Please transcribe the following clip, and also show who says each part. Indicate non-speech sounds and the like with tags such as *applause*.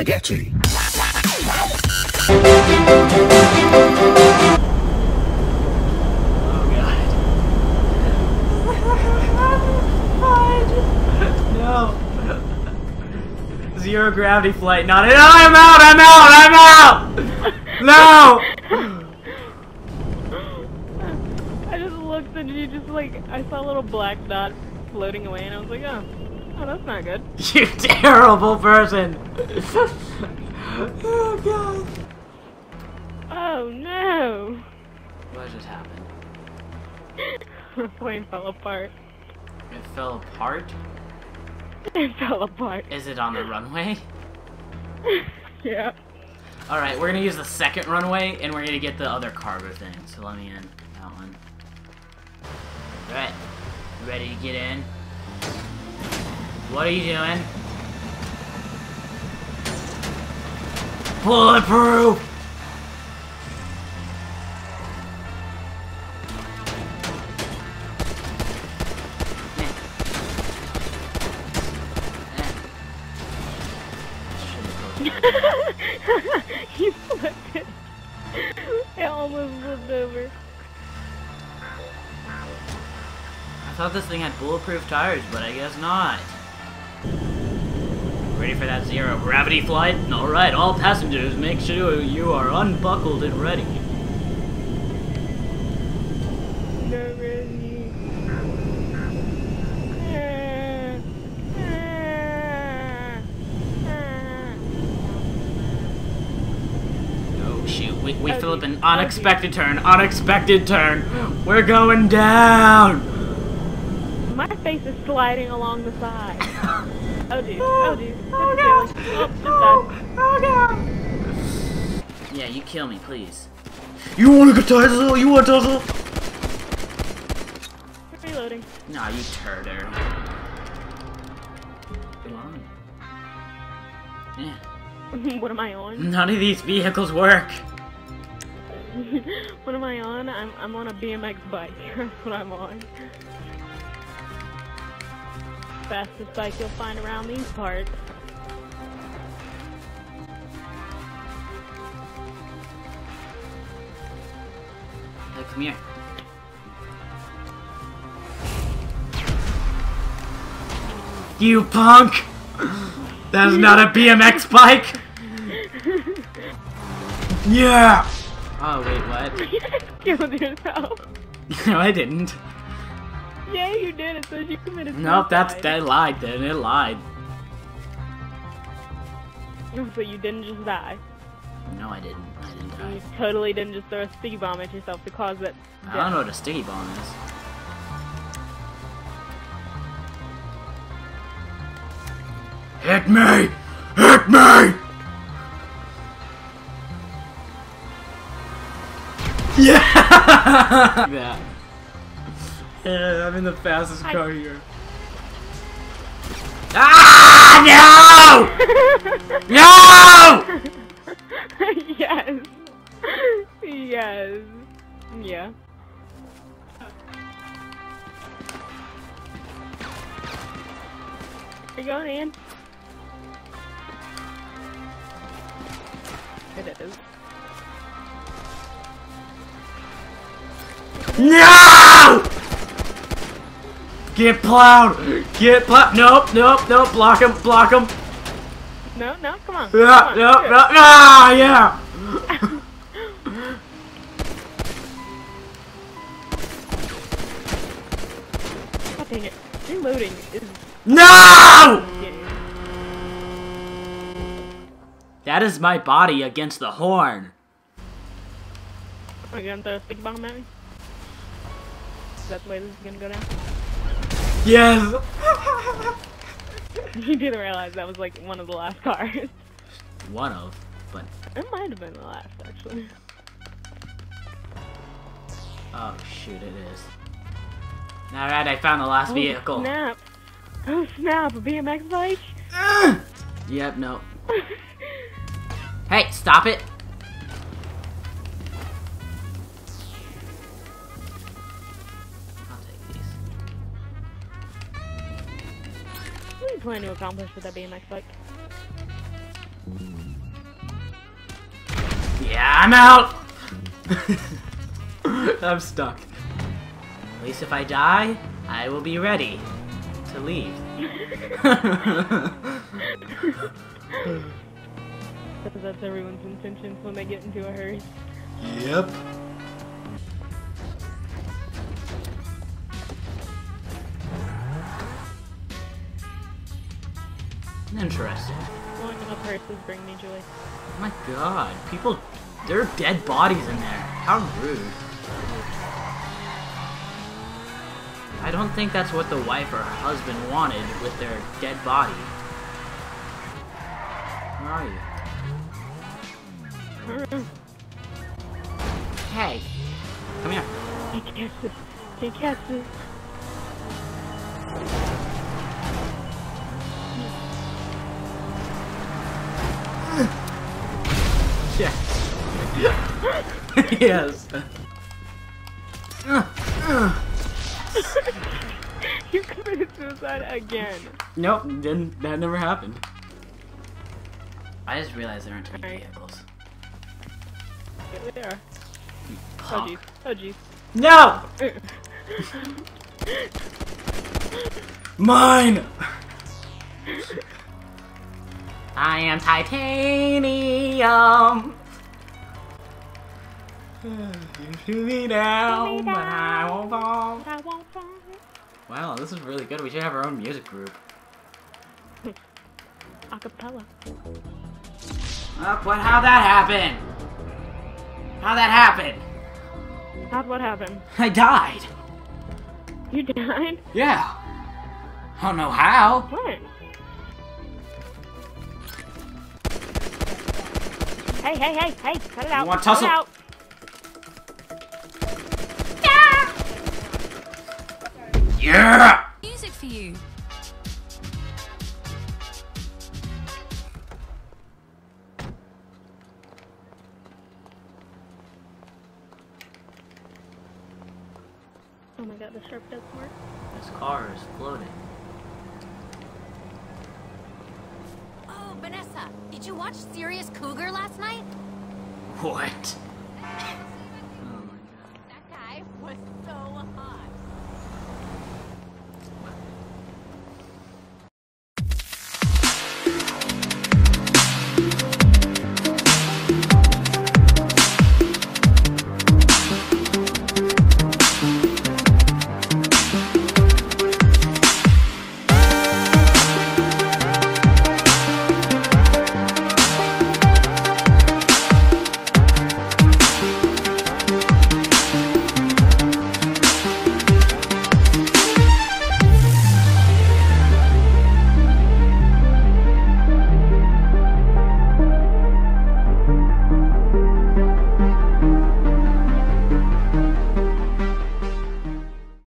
Speaker 1: spaghetti. *laughs*
Speaker 2: No. *laughs* Zero gravity flight. Not it. Oh, I'm out. I'm out. I'm out. No. *laughs*
Speaker 3: I just looked and you just like I saw a little black dot floating away and I was like, oh, oh that's not good. *laughs*
Speaker 2: You terrible person. oh god.
Speaker 3: Oh no!
Speaker 2: What just happened? *laughs*
Speaker 3: The plane fell apart.
Speaker 2: It fell apart.
Speaker 3: It fell apart.
Speaker 2: Is it on the runway? *laughs*
Speaker 3: Yeah.
Speaker 2: All right, we're gonna use the second runway, and we're gonna get the other cargo thing. So let me in that one. All right, ready to get in? What are you doing? Bulletproof. *laughs*
Speaker 3: he flipped it. It almost flipped over.
Speaker 2: I thought this thing had bulletproof tires, but I guess not. Ready for that zero gravity flight? Alright, all passengers, make sure you are unbuckled and ready. Oh shoot, we, we fill up an unexpected turn, unexpected turn. We're going down!
Speaker 3: My face is sliding along the side. Oh dude, oh dude. Oh, oh,
Speaker 2: Oh god! Yeah, you kill me, please. You wanna get Tesla? You want Tesla?
Speaker 3: I'm. Reloading.
Speaker 2: Nah, you turder. Come on. Yeah.
Speaker 3: what am I on?
Speaker 2: None of these vehicles work.
Speaker 3: what am I on? I'm I'm on a BMX bike. That's what I'm on. Fastest bike you'll find around these parts.
Speaker 2: Hey, come here. You punk! That is not a BMX bike! Yeah! Oh, wait, what? *laughs*
Speaker 3: Killed yourself. *laughs*
Speaker 2: no, I didn't.
Speaker 3: Yeah, you did. It says you committed suicide.
Speaker 2: Nope, that's that lied then. It lied.
Speaker 3: But you didn't just die.
Speaker 2: No, I didn't. I didn't
Speaker 3: And you totally didn't just throw a sticky bomb at yourself to cause that.
Speaker 2: I don't know what a sticky bomb is. Hit me! Hit me! Yeah! *laughs* yeah. Yeah, I'm in the fastest
Speaker 3: I-
Speaker 2: car here. *laughs* Ah! No! *laughs* No!
Speaker 3: yes. yes. Yeah. Are you going in? It is.
Speaker 2: No! Get plowed! Get plowed! Nope, nope, nope. Block him, block him.
Speaker 3: No, no, come on.
Speaker 2: Yeah,
Speaker 3: come on,
Speaker 2: no,
Speaker 3: do
Speaker 2: no, ah, yeah. *laughs*
Speaker 3: God dang it. Reloading is
Speaker 2: No! That is my body against the horn.
Speaker 3: Are you gonna throw a stick bomb at me? Is that the way this is gonna go down?
Speaker 2: Yes. *laughs*
Speaker 3: you didn't realize that was like one of the last cars.
Speaker 2: One of, but
Speaker 3: It might have been the last, actually.
Speaker 2: oh shoot, it is. All right, I found the last
Speaker 3: Oh,
Speaker 2: vehicle.
Speaker 3: snap! Oh snap! A BMX bike?
Speaker 2: Yep, no. *laughs* Hey, stop it!
Speaker 3: do you plan to accomplish with that BMX bike?
Speaker 2: Yeah, I'm out! *laughs* I'm stuck. At least if I die, I will be ready to leave. *laughs*
Speaker 3: That's everyone's intentions when they get into a hurry.
Speaker 2: Yep. Interesting.
Speaker 3: Blowing up hearses bring me joy.
Speaker 2: Oh my god, people, there are dead bodies in there. How rude. I don't think that's what the wife or husband wanted with their dead body. Where are you? Hey, come here.
Speaker 3: Can't catch this. Can't catch this. *laughs*
Speaker 2: Yes. yes. *laughs*
Speaker 3: you committed suicide again.
Speaker 2: Nope, didn't, that never happened. I just realized there aren't too many
Speaker 3: Alright.
Speaker 2: vehicles.
Speaker 3: Here they are. Oh
Speaker 2: Punk.
Speaker 3: jeez. Oh jeez.
Speaker 2: No! *laughs* Mine! I am titanium! You shoot me down, but I won't fall.
Speaker 3: I won't fall.
Speaker 2: Wow, this is really good. We should have our own music group. *laughs*
Speaker 3: Acapella.
Speaker 2: Oh, what? How'd that happen? How'd that happen?
Speaker 3: How'd what happen?
Speaker 2: I died.
Speaker 3: You died?
Speaker 2: Yeah. I don't know how.
Speaker 3: When? Hey, hey, hey, hey, cut it out.
Speaker 2: You want
Speaker 3: cut
Speaker 2: tussle?
Speaker 3: it out.
Speaker 2: Yeah!
Speaker 1: Music for you.
Speaker 3: Oh my god, the sharp does work.
Speaker 2: This car is floating.
Speaker 1: Oh, Vanessa, did you watch Serious Cougar last night?
Speaker 2: What?